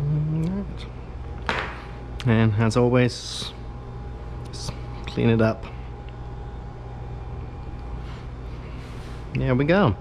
Mm, and as always, just clean it up. There we go.